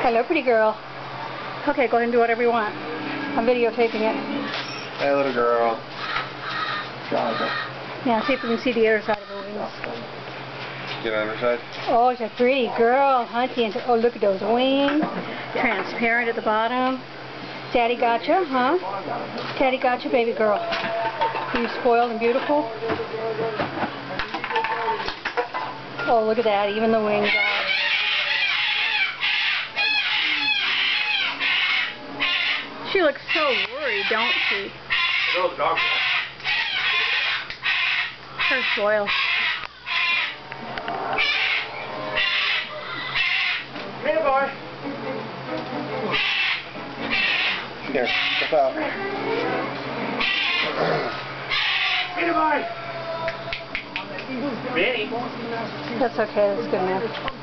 Hello, pretty girl. Okay, go ahead and do whatever you want. I'm videotaping it. Hey, little girl. Jonathan. Yeah, see if we can see the other side of her wings. Get on her side. Oh, she's a pretty girl, hunty. Oh, look at those wings. Transparent at the bottom. Daddy gotcha, huh? Daddy gotcha, baby girl. You spoiled and beautiful. Oh, look at that. Even the wings She looks so worried, don't she? Oh, the dog. Her spoiled. Hey, boy. Here, step out. Hey, boy. Benny. That's okay. That's good enough.